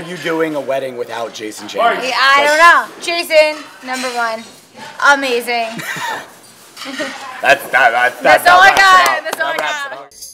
Are you doing a wedding without Jason Chambers? Yeah, I don't know. Jason, number one, amazing. That's that, that, That's all I got. That's all only I got.